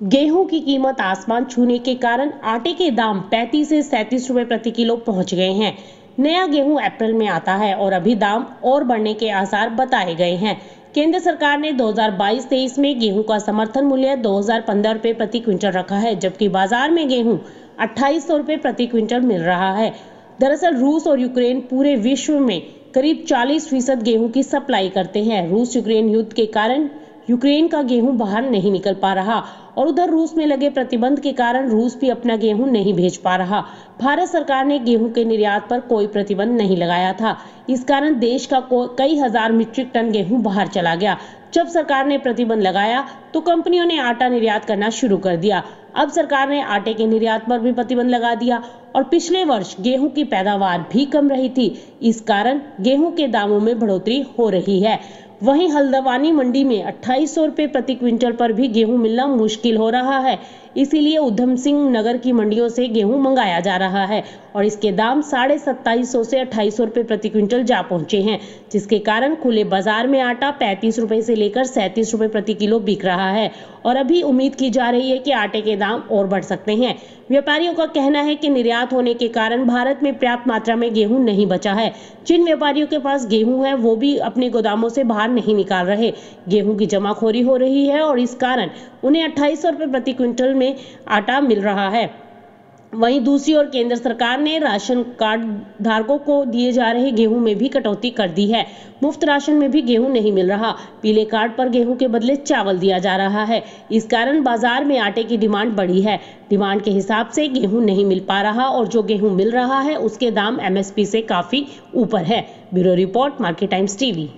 गेहूँ की कीमत आसमान छूने के कारण आटे के दाम 35 से 37 रुपए प्रति किलो पहुँच गए हैं। नया गेहूँ अप्रैल में आता है और अभी दाम और बढ़ने के आसार बताए गए हैं। केंद्र सरकार ने 2022-23 में गेहूँ का समर्थन मूल्य दो हज़ार रुपए प्रति क्विंटल रखा है, जबकि बाज़ार में गेहूँ अट्ठाईस सौ प्रति क्विंटल मिल रहा है। दरअसल रूस और यूक्रेन पूरे विश्व में करीब 40 फ़ीसद गेहूँ की सप्लाई करते हैं। रूस यूक्रेन युद्ध के कारण यूक्रेन का गेहूँ बाहर नहीं निकल पा रहा और उधर रूस में लगे प्रतिबंध के कारण रूस भी अपना गेहूँ नहीं भेज पा रहा। भारत सरकार ने गेहूँ के निर्यात पर कोई प्रतिबंध नहीं लगाया था। इस कारण देश का कई हज़ार मीट्रिक टन गेहूँ बाहर चला गया। जब सरकार ने प्रतिबंध लगाया तो कंपनियों ने आटा निर्यात करना शुरू कर दिया। अब सरकार ने आटे के निर्यात पर भी प्रतिबंध लगा दिया और पिछले वर्ष गेहूँ की पैदावार भी कम रही थी। इस कारण गेहूँ के दामों में बढ़ोतरी हो रही है। वहीं हल्द्वानी मंडी में अट्ठाईस सौ रुपए प्रति क्विंटल पर भी गेहूँ मिलना मुश्किल हो रहा है। इसीलिए उधम सिंह नगर की मंडियों से गेहूँ मंगाया जा रहा है और इसके दाम साढ़े सत्ताईस सौ से अट्ठाईस सौ रुपये प्रति क्विंटल जा पहुँचे हैं, जिसके कारण खुले बाज़ार में आटा पैंतीस रुपए से लेकर सैंतीस रुपये प्रति किलो बिक रहा है। और अभी उम्मीद की जा रही है कि आटे के दाम और बढ़ सकते हैं। व्यापारियों का कहना है कि निर्यात होने के कारण भारत में पर्याप्त मात्रा में गेहूँ नहीं बचा है। जिन व्यापारियों के पास गेहूँ है, वो भी अपने गोदामों से बाहर नहीं निकाल रहे। गेहूँ की जमाखोरी हो रही है और इस कारण उन्हें अट्ठाईस सौ रुपये प्रति क्विंटल में आटा मिल रहा है। वहीं दूसरी ओर केंद्र सरकार ने राशन कार्ड धारकों को दिए जा रहे गेहूँ में भी कटौती कर दी है। मुफ़्त राशन में भी गेहूँ नहीं मिल रहा। पीले कार्ड पर गेहूँ के बदले चावल दिया जा रहा है। इस कारण बाज़ार में आटे की डिमांड बढ़ी है। डिमांड के हिसाब से गेहूँ नहीं मिल पा रहा और जो गेहूँ मिल रहा है उसके दाम एमएसपी से काफ़ी ऊपर है। Bureau report, Market Times TV.